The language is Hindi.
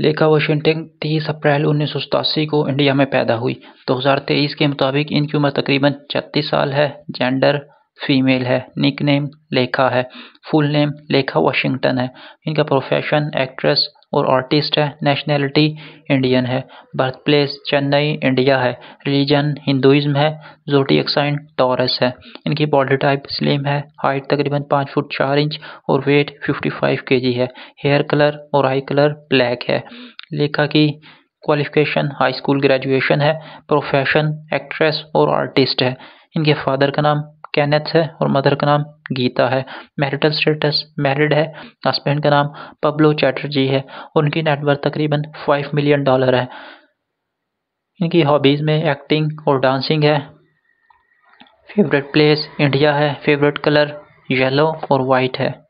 लेखा वाशिंगटन 30 अप्रैल उन्नीस सौ सतासी को इंडिया में पैदा हुई। 2023 के मुताबिक इनकी उम्र तकरीबन 36 साल है। जेंडर फीमेल है। निक नेम लेखा है। फुल नेम लेखा वाशिंगटन है। इनका प्रोफेशन एक्ट्रेस और आर्टिस्ट है नेशनैलिटी इंडियन है बर्थ प्लेस चेन्नई इंडिया है रिलीजन हिंदुइज्म है जोटियक साइन टॉरस है। इनकी बॉडी टाइप स्लिम है हाइट तकरीबन पाँच फुट चार इंच और वेट फिफ्टी फाइव के जी है। हेयर कलर और आई कलर ब्लैक है। लेखा की क्वालिफिकेशन हाई स्कूल ग्रेजुएशन है प्रोफेशन एक्ट्रेस और आर्टिस्ट है। इनके फादर का नाम कैनेथ है और मदर का नाम गीता है। मैरिटल स्टेटस मैरिड है। हस्बैंड का नाम पब्लो चैटर्जी है और उनकी नेटवर्थ तकरीबन फाइव मिलियन डॉलर है। इनकी हॉबीज़ में एक्टिंग और डांसिंग है। फेवरेट प्लेस इंडिया है। फेवरेट कलर येलो और वाइट है।